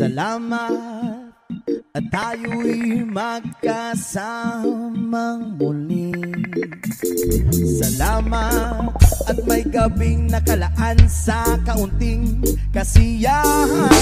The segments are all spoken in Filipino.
Salamat at tayo'y magkasama muli. Salamat at may gabing nakalaan sa kaunting kasiyahan.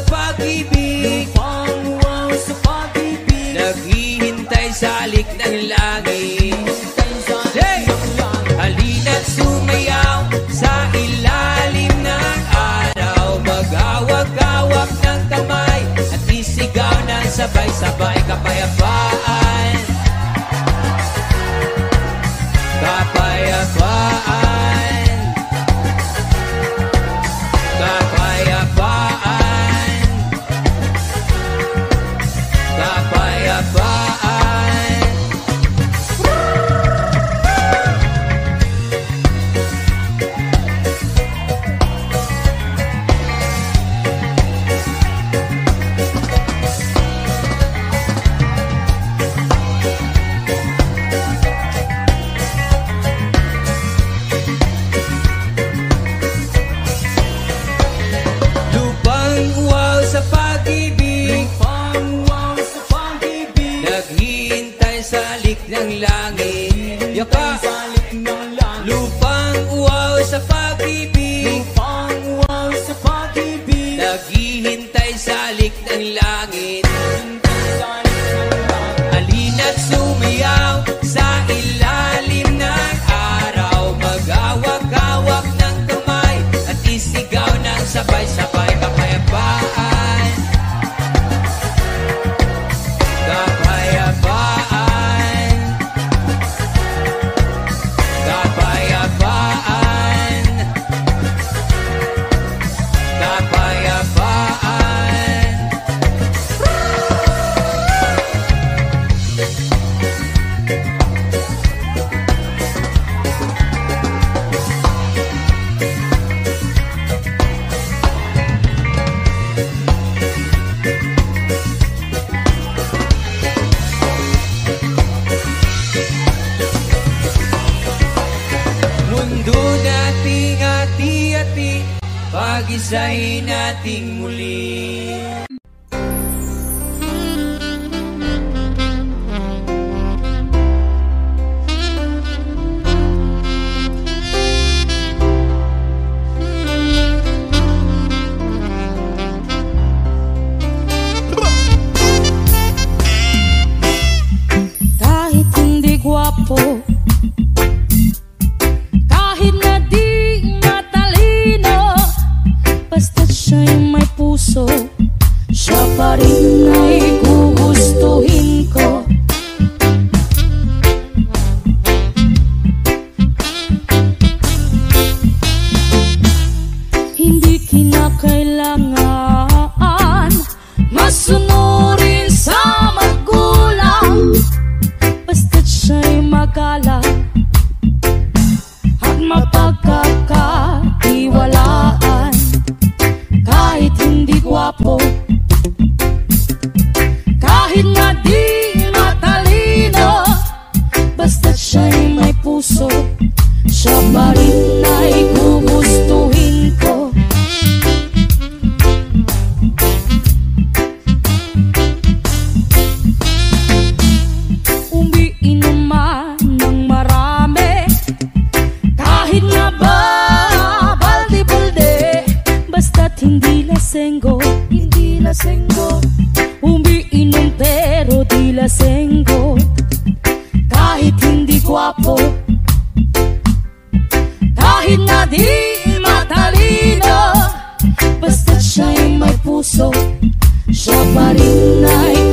sa pag-ibig. Pangwaw sa pag-ibig. Naghihintay sa alik ng langis hey! Halina't sumayaw sa ilalim ng araw. Maghawak-hawak ng kamay At isigaw ng sabay-sabay kapayapay salapi Pag-isahin nating muli. Kahit hindi di matalino. Basta't siya'y may puso Siya pa rin ay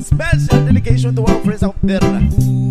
Special dedication to our friends out there.